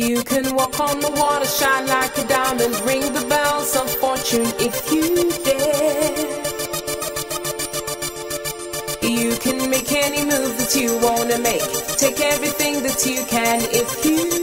You can walk on the water, shine like a diamond, ring the bells of fortune if you dare. You can make any move that you wanna make, take everything that you can if you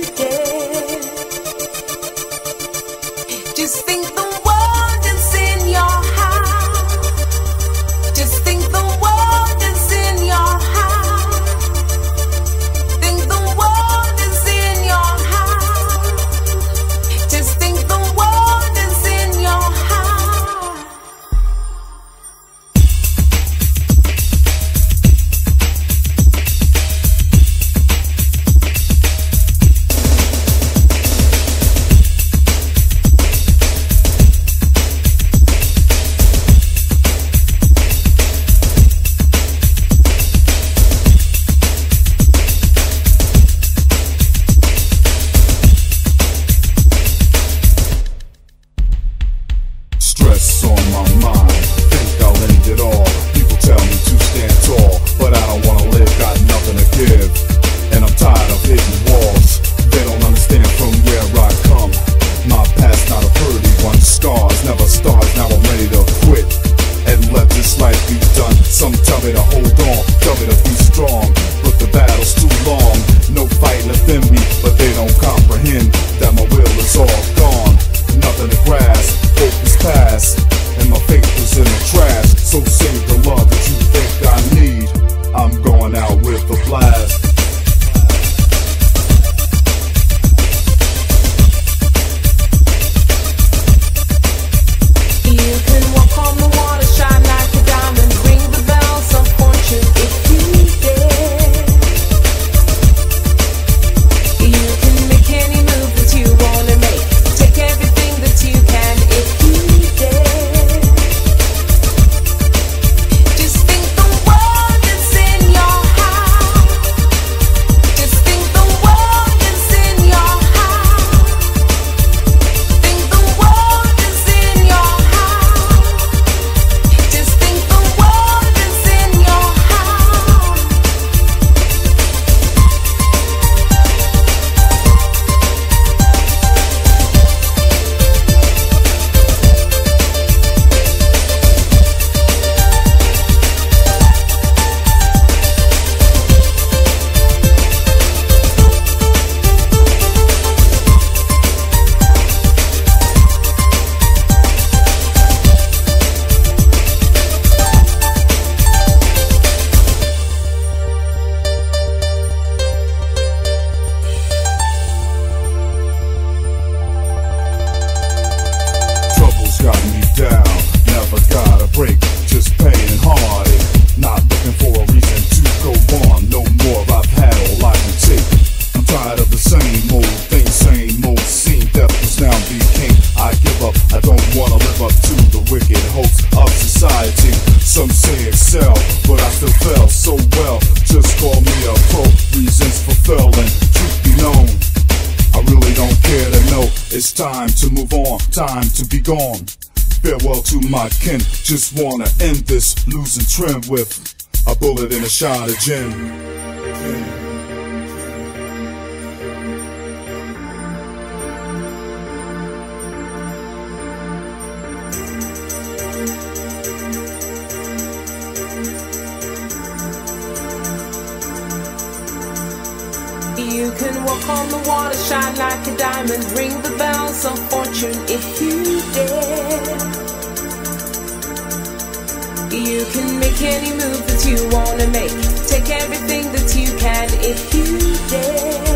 Now I'm ready to quit and let this life be done. Some tell me to hold on, tell me to be strong, but the battle's too long. No fight left in me, but they don't up. I don't wanna live up to the wicked hopes of society. Some say excel, but I still fell so well. Just call me a pro. Reasons for failing, truth be known. I really don't care to know. It's time to move on, time to be gone. Farewell to my kin. Just wanna end this losing trend with a bullet and a shot of gin. You can walk on the water, shine like a diamond, ring the bells of fortune if you dare. You can make any move that you wanna make, take everything that you can if you dare.